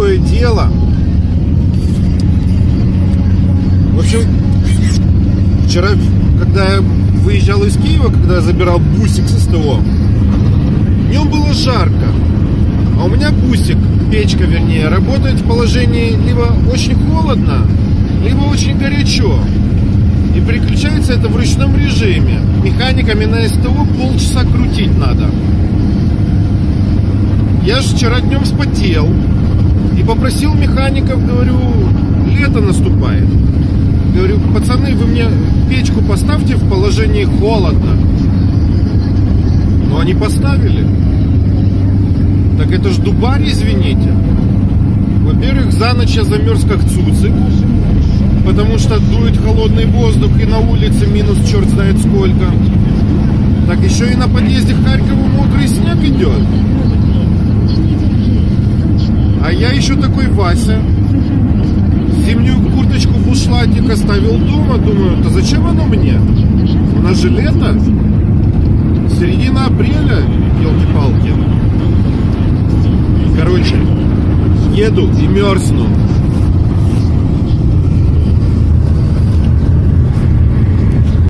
такое дело. В общем, вчера, когда я выезжал из Киева, когда я забирал бусик с СТО, днем было жарко. А у меня бусик, печка вернее, работает в положении либо очень холодно, либо очень горячо. И переключается это в ручном режиме. Механиками на СТО полчаса крутить надо. Я же вчера днем спотел и попросил механиков, говорю, лето наступает. Говорю, пацаны, вы мне печку поставьте в положении холодно. Но они поставили. Так это ж дубарь, извините. Во-первых, за ночь я замерз как цуцик, потому что дует холодный воздух и на улице минус черт знает сколько. Так еще и на подъезде к Харькову мокрый снег идет. А я еще такой Вася. Зимнюю курточку бушлатик оставил дома. Думаю, да зачем оно мне? У нас же лето. Середина апреля, елки-палки. Короче, еду и мерзну.